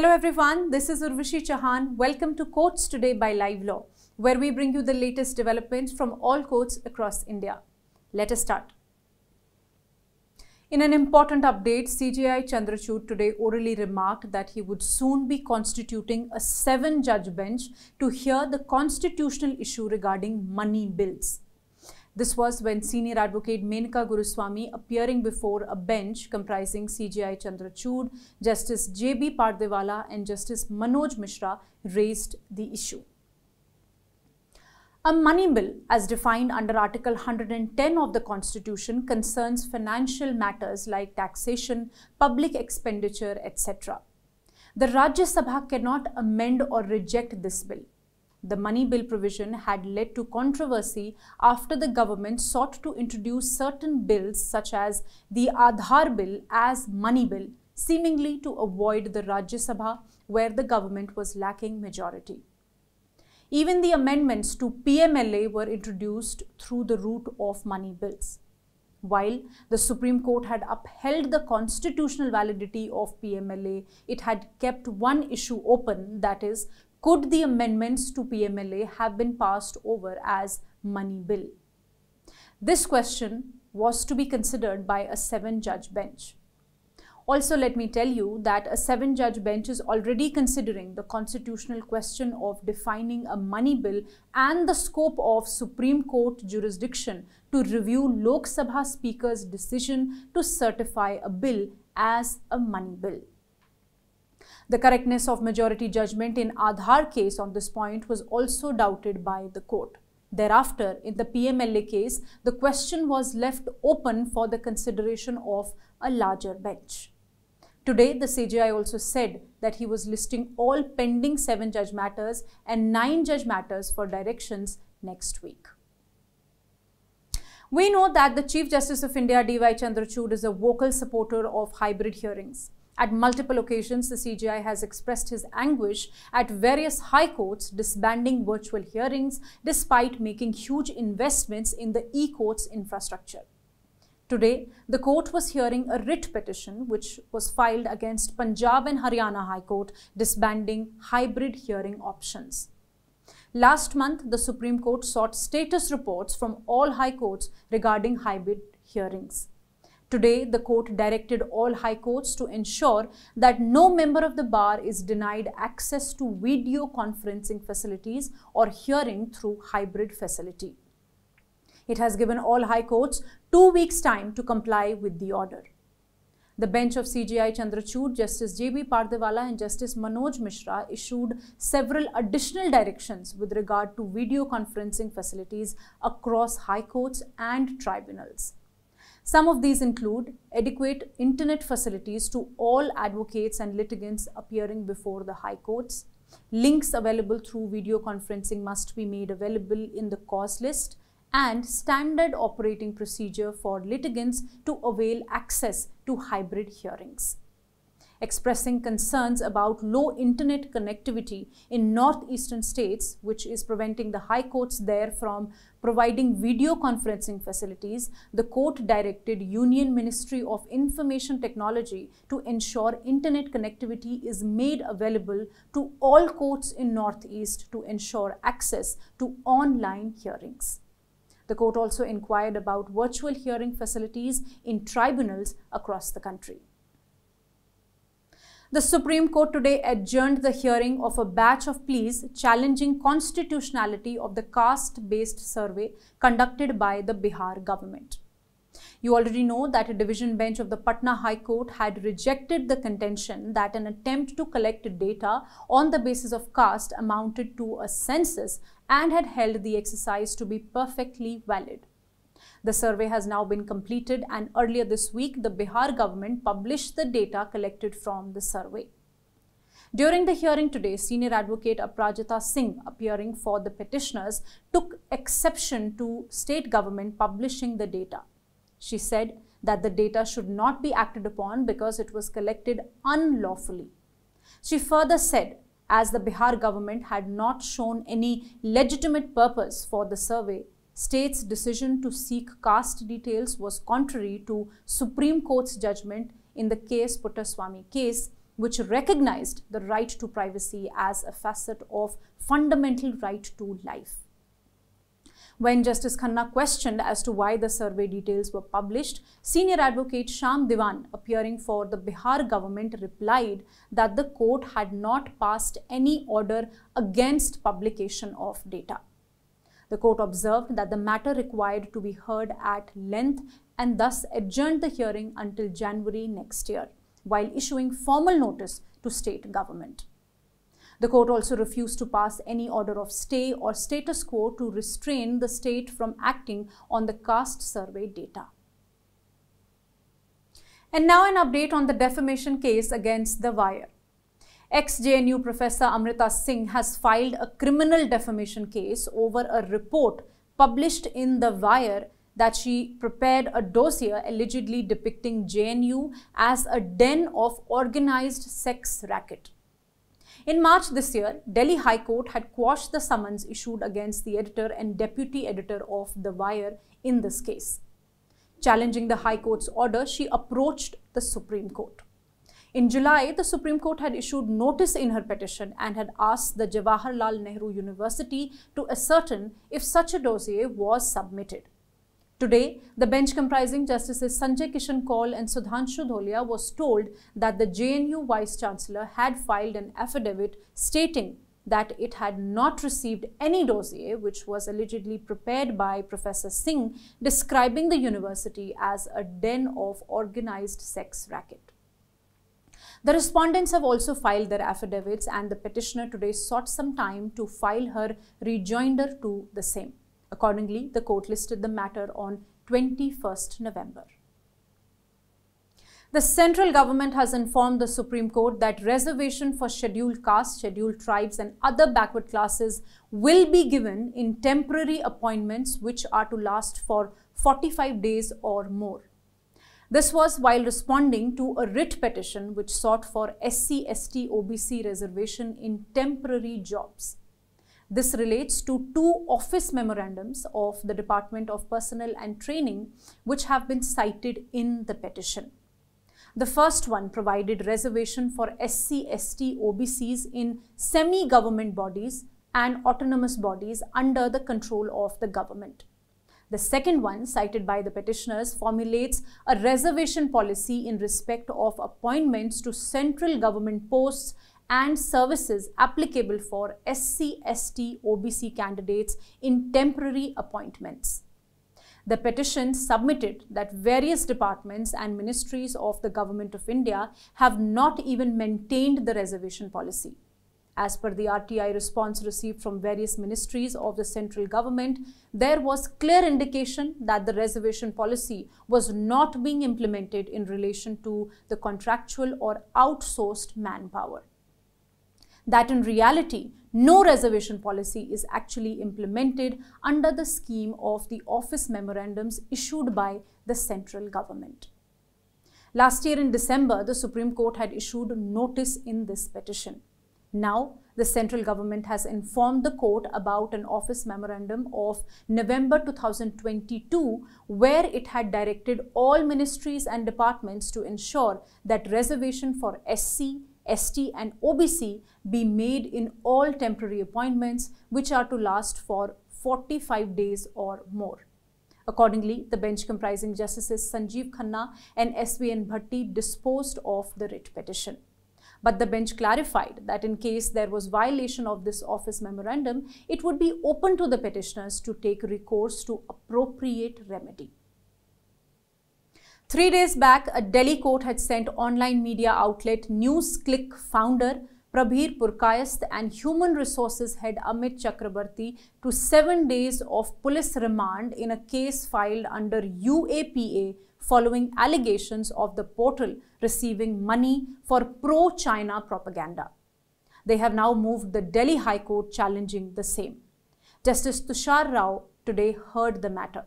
Hello everyone, this is Urvashi Chauhan. Welcome to Courts Today by Live Law, where we bring you the latest developments from all courts across India. Let us start. In an important update, CJI Chandrachud today orally remarked that he would soon be constituting a seven judge bench to hear the constitutional issue regarding money bills. This was when senior advocate Menaka Guruswamy, appearing before a bench comprising CJI Chandrachud, Justice J.B. Pardiwala and Justice Manoj Mishra, raised the issue. A money bill, as defined under Article 110 of the Constitution, concerns financial matters like taxation, public expenditure, etc. The Rajya Sabha cannot amend or reject this bill. The money bill provision had led to controversy after the government sought to introduce certain bills such as the Aadhaar bill as money bill, seemingly to avoid the Rajya Sabha where the government was lacking majority. Even the amendments to PMLA were introduced through the route of money bills. While the Supreme Court had upheld the constitutional validity of PMLA, it had kept one issue open that is, could the amendments to PMLA have been passed over as money bill? This question was to be considered by a seven judge bench. Also, let me tell you that a seven judge bench is already considering the constitutional question of defining a money bill and the scope of Supreme Court jurisdiction to review Lok Sabha Speaker's decision to certify a bill as a money bill. The correctness of majority judgment in Aadhaar case on this point was also doubted by the court. Thereafter, in the PMLA case, the question was left open for the consideration of a larger bench. Today, the CJI also said that he was listing all pending seven judge matters and nine judge matters for directions next week. We know that the Chief Justice of India, D.Y. Chandrachud, is a vocal supporter of hybrid hearings. At multiple occasions, the CJI has expressed his anguish at various high courts disbanding virtual hearings despite making huge investments in the e-courts infrastructure. Today, the court was hearing a writ petition which was filed against Punjab and Haryana High Court disbanding hybrid hearing options. Last month, the Supreme Court sought status reports from all high courts regarding hybrid hearings. Today, the court directed all high courts to ensure that no member of the bar is denied access to video conferencing facilities or hearing through hybrid facility. It has given all high courts two weeks' time to comply with the order. The bench of CJI Chandrachud, Justice J.B. Pardiwala and Justice Manoj Mishra issued several additional directions with regard to video conferencing facilities across high courts and tribunals. Some of these include adequate internet facilities to all advocates and litigants appearing before the high courts. Links available through video conferencing must be made available in the cause list and standard operating procedure for litigants to avail access to hybrid hearings expressing concerns about low internet connectivity in northeastern states, which is preventing the high courts there from providing video conferencing facilities, the court directed Union Ministry of Information Technology to ensure internet connectivity is made available to all courts in northeast to ensure access to online hearings. The court also inquired about virtual hearing facilities in tribunals across the country. The Supreme Court today adjourned the hearing of a batch of pleas challenging constitutionality of the caste-based survey conducted by the Bihar government. You already know that a division bench of the Patna High Court had rejected the contention that an attempt to collect data on the basis of caste amounted to a census and had held the exercise to be perfectly valid. The survey has now been completed and earlier this week, the Bihar government published the data collected from the survey. During the hearing today, senior advocate Aparajita Singh, appearing for the petitioners, took exception to state government publishing the data. She said that the data should not be acted upon because it was collected unlawfully. She further said as the Bihar government had not shown any legitimate purpose for the survey, state's decision to seek caste details was contrary to Supreme Court's judgment in the case Puttaswamy case which recognized the right to privacy as a facet of fundamental right to life. When Justice Khanna questioned as to why the survey details were published, senior advocate Shyam Divan, appearing for the Bihar government, replied that the court had not passed any order against publication of data. The court observed that the matter required to be heard at length and thus adjourned the hearing until January next year, while issuing formal notice to state government. The court also refused to pass any order of stay or status quo to restrain the state from acting on the caste survey data. And now an update on the defamation case against The Wire. Ex-JNU Professor Amita Singh has filed a criminal defamation case over a report published in The Wire that she prepared a dossier allegedly depicting JNU as a den of organized sex racket. In March this year, Delhi High Court had quashed the summons issued against the editor and deputy editor of The Wire in this case. Challenging the High Court's order, she approached the Supreme Court. In July, the Supreme Court had issued notice in her petition and had asked the Jawaharlal Nehru University to ascertain if such a dossier was submitted. Today, the bench comprising Justices Sanjay Kishan Kaul and Sudhanshu Dhulia was told that the JNU Vice Chancellor had filed an affidavit stating that it had not received any dossier which was allegedly prepared by Professor Singh describing the university as a den of organized sex racket. The respondents have also filed their affidavits and the petitioner today sought some time to file her rejoinder to the same. Accordingly, the court listed the matter on 21st November. The central government has informed the Supreme Court that reservation for scheduled castes, scheduled tribes and other backward classes will be given in temporary appointments which are to last for 45 days or more. This was while responding to a writ petition which sought for SC, ST, OBC reservation in temporary jobs. This relates to two office memorandums of the Department of Personnel and Training, which have been cited in the petition. The first one provided reservation for SC, ST, OBCs in semi-government bodies and autonomous bodies under the control of the government. The second one, cited by the petitioners, formulates a reservation policy in respect of appointments to central government posts and services applicable for SC, ST, OBC candidates in temporary appointments. The petition submitted that various departments and ministries of the Government of India have not even maintained the reservation policy. As per the RTI response received from various ministries of the central government, there was clear indication that the reservation policy was not being implemented in relation to the contractual or outsourced manpower that in reality, no reservation policy is actually implemented under the scheme of the office memorandums issued by the central government. Last year in December, the Supreme Court had issued notice in this petition. Now, the central government has informed the court about an office memorandum of November 2022 where it had directed all ministries and departments to ensure that reservation for SC, ST and OBC be made in all temporary appointments which are to last for 45 days or more. Accordingly, the bench comprising Justices Sanjeev Khanna and S.V.N. Bhatti disposed of the writ petition. But the bench clarified that in case there was violation of this office memorandum, it would be open to the petitioners to take recourse to appropriate remedy. Three days back, a Delhi court had sent online media outlet NewsClick founder Prabir Purkayastha and Human Resources head Amit Chakrabarti to seven days of police remand in a case filed under UAPA following allegations of the portal receiving money for pro-China propaganda. They have now moved the Delhi High Court challenging the same. Justice Tushar Rao today heard the matter.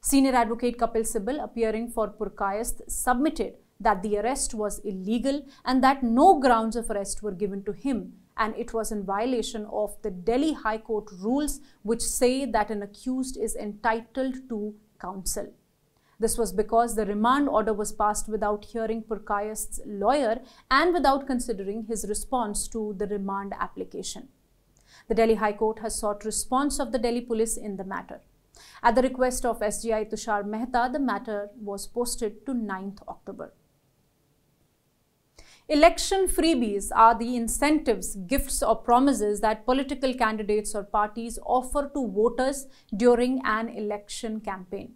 Senior advocate Kapil Sibal, appearing for Purkayastha, submitted that the arrest was illegal and that no grounds of arrest were given to him and it was in violation of the Delhi High Court rules which say that an accused is entitled to counsel. This was because the remand order was passed without hearing Purkayastha's lawyer and without considering his response to the remand application. The Delhi High Court has sought response of the Delhi police in the matter. At the request of SGI Tushar Mehta, the matter was posted to 9th October. Election freebies are the incentives, gifts, or promises that political candidates or parties offer to voters during an election campaign.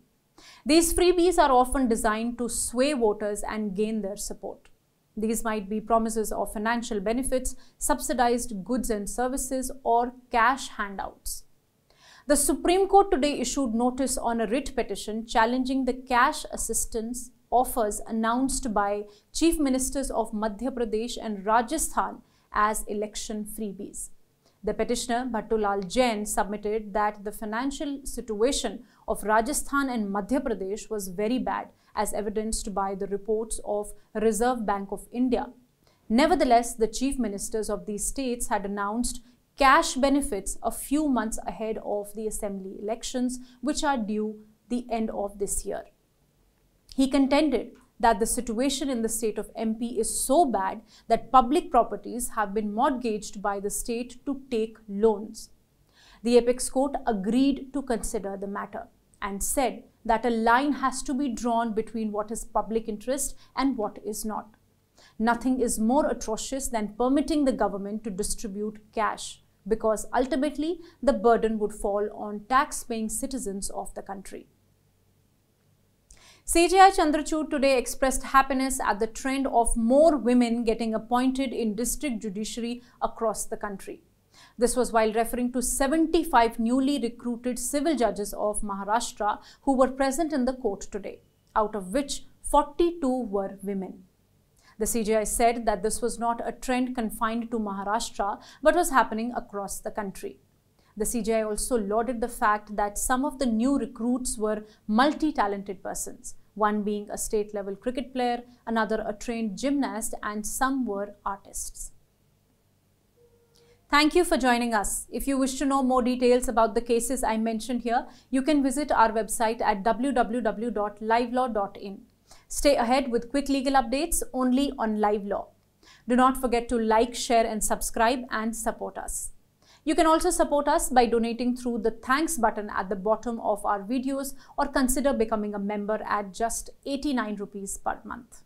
These freebies are often designed to sway voters and gain their support. These might be promises of financial benefits, subsidized goods and services, or cash handouts. The Supreme Court today issued notice on a writ petition challenging the cash assistance offers announced by Chief Ministers of Madhya Pradesh and Rajasthan as election freebies. The petitioner, Bhattulal Jain, submitted that the financial situation of Rajasthan and Madhya Pradesh was very bad, as evidenced by the reports of Reserve Bank of India. Nevertheless, the chief ministers of these states had announced cash benefits a few months ahead of the assembly elections, which are due the end of this year. He contended that the situation in the state of MP is so bad that public properties have been mortgaged by the state to take loans. The apex court agreed to consider the matter and said that a line has to be drawn between what is public interest and what is not. Nothing is more atrocious than permitting the government to distribute cash because ultimately the burden would fall on tax-paying citizens of the country. CJI Chandrachud today expressed happiness at the trend of more women getting appointed in district judiciary across the country. This was while referring to 75 newly recruited civil judges of Maharashtra who were present in the court today, out of which 42 were women. The CJI said that this was not a trend confined to Maharashtra but was happening across the country. The CJI also lauded the fact that some of the new recruits were multi-talented persons, one being a state-level cricket player, another a trained gymnast, and some were artists. Thank you for joining us. If you wish to know more details about the cases I mentioned here, you can visit our website at www.livelaw.in. Stay ahead with quick legal updates only on Live Law. Do not forget to like, share and subscribe and support us. You can also support us by donating through the thanks button at the bottom of our videos or consider becoming a member at just 89 rupees per month.